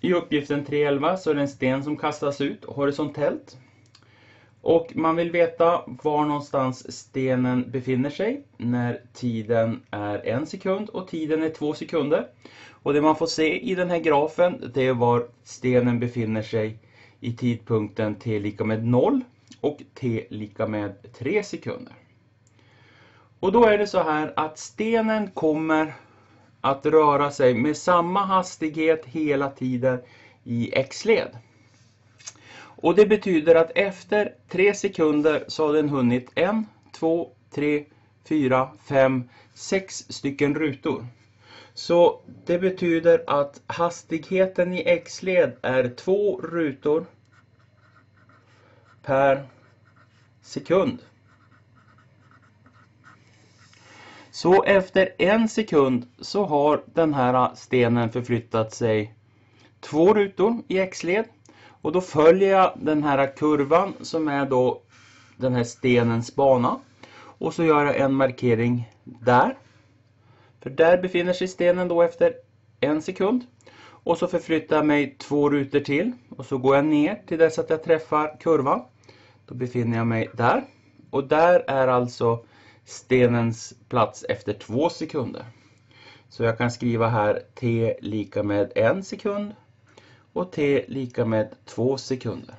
I uppgiften 3.11 så är det en sten som kastas ut horisontellt. Och man vill veta var någonstans stenen befinner sig när tiden är en sekund och tiden är två sekunder. Och det man får se i den här grafen det är var stenen befinner sig i tidpunkten t lika med 0 och t lika med 3 sekunder. Och då är det så här att stenen kommer att röra sig med samma hastighet hela tiden i x-led. Och det betyder att efter 3 sekunder så har den hunnit 1, 2, 3, 4, 5, 6 stycken rutor. Så det betyder att hastigheten i x-led är 2 rutor per sekund. Så efter en sekund så har den här stenen förflyttat sig två rutor i x-led. Och då följer jag den här kurvan som är då den här stenens bana. Och så gör jag en markering där. För där befinner sig stenen då efter en sekund. Och så förflyttar jag mig två rutor till. Och så går jag ner till dess att jag träffar kurvan. Då befinner jag mig där. Och där är alltså stenens plats efter två sekunder. Så jag kan skriva här t lika med en sekund och t lika med två sekunder.